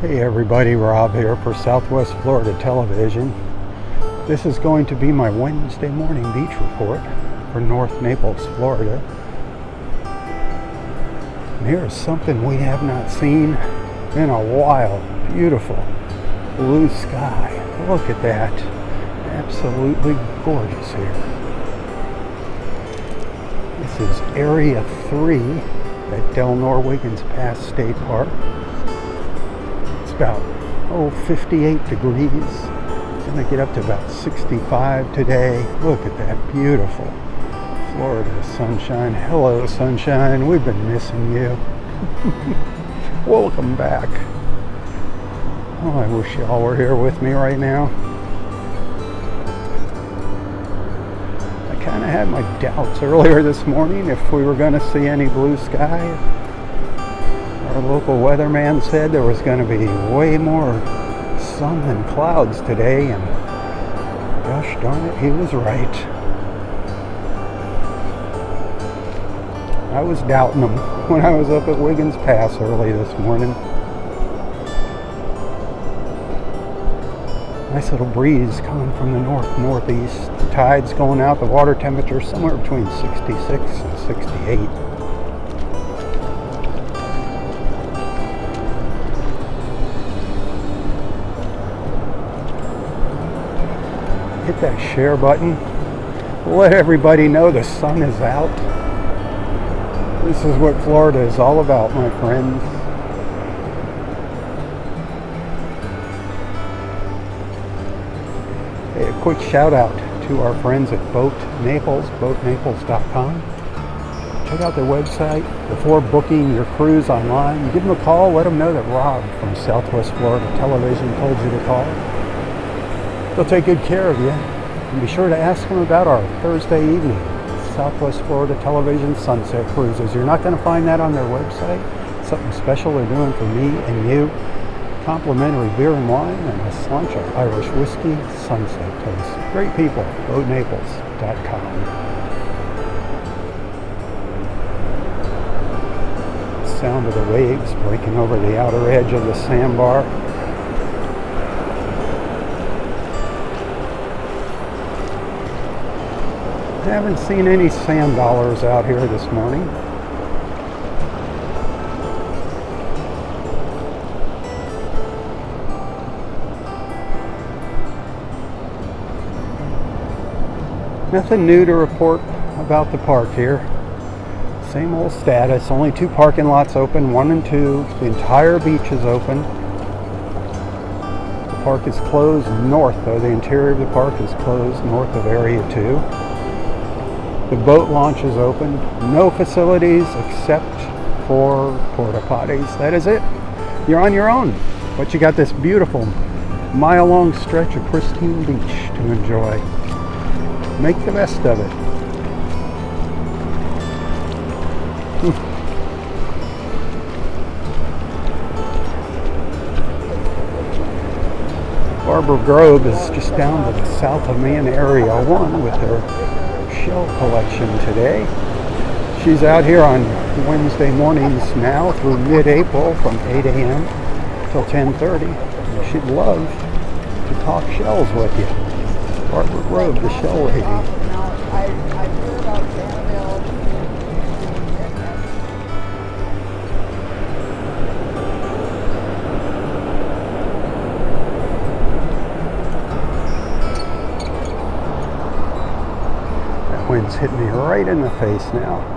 Hey everybody, Robb here for Southwest Florida Television. This is going to be my Wednesday morning beach report for North Naples, Florida. And here's something we have not seen in a while. Beautiful blue sky. Look at that. Absolutely gorgeous here. This is Area 3 at Delnor-Wiggins Pass State Park about, oh, 58 degrees. It's going to get up to about 65 today. Look at that beautiful Florida sunshine. Hello, sunshine. We've been missing you. Welcome back. Oh, I wish y'all were here with me right now. I kind of had my doubts earlier this morning if we were going to see any blue sky our local weatherman said there was going to be way more sun than clouds today, and gosh darn it, he was right. I was doubting him when I was up at Wiggins Pass early this morning. Nice little breeze coming from the north northeast. The tide's going out. The water temperature somewhere between 66 and 68. Hit that share button. Let everybody know the sun is out. This is what Florida is all about, my friends. Hey, a quick shout out to our friends at Boat Naples, boatnaples.com. Check out their website before booking your cruise online. Give them a call, let them know that Robb from Southwest Florida Television told you to call. They'll take good care of you. And be sure to ask them about our Thursday evening Southwest Florida Television Sunset Cruises. You're not going to find that on their website. Something special they're doing for me and you. Complimentary beer and wine and a slanch of Irish whiskey sunset toast. Great people. BoatNaples.com. sound of the waves breaking over the outer edge of the sandbar. Haven't seen any sand dollars out here this morning. Nothing new to report about the park here. Same old status, only two parking lots open, one and two. The entire beach is open. The park is closed north, though. The interior of the park is closed north of Area 2. The boat launch is open. No facilities except for porta potties. That is it. You're on your own. But you got this beautiful mile long stretch of pristine beach to enjoy. Make the best of it. Hmm. Barber Grove is just down to the south of me in Area 1 with their shell collection today. She's out here on Wednesday mornings now through mid-April from 8 a.m. till 10.30. She'd love to talk shells with you. Barbara Grove, the shell lady. Wind's hitting me right in the face now.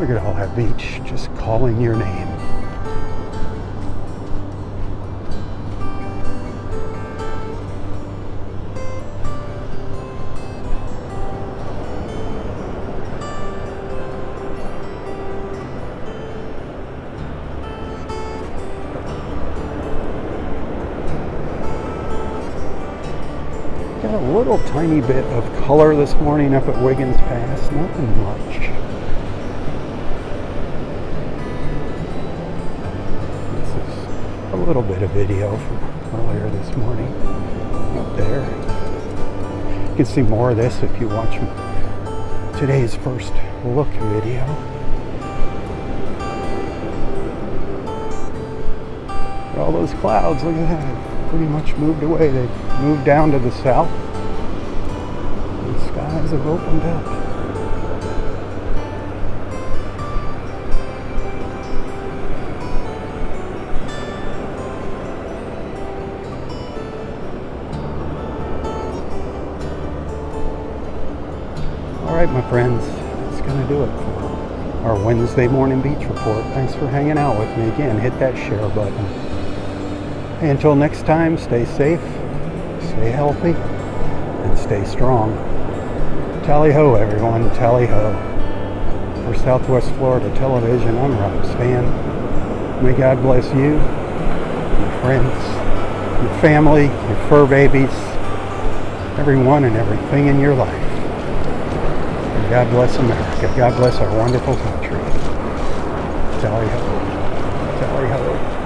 Look at all that beach just calling your name. little tiny bit of color this morning up at Wiggins Pass. Nothing much. This is a little bit of video from earlier this morning up there. You can see more of this if you watch today's first look video. All those clouds, look at that, pretty much moved away. They moved down to the south. The skies have opened up. All right, my friends, that's going to do it for our Wednesday morning beach report. Thanks for hanging out with me. Again, hit that share button. Hey, until next time, stay safe, stay healthy, and stay strong. Tally ho, everyone. Tally ho. For Southwest Florida Television, I'm Robb Stan. May God bless you, your friends, your family, your fur babies, everyone and everything in your life. And God bless America. God bless our wonderful country. Tally ho. Tally ho.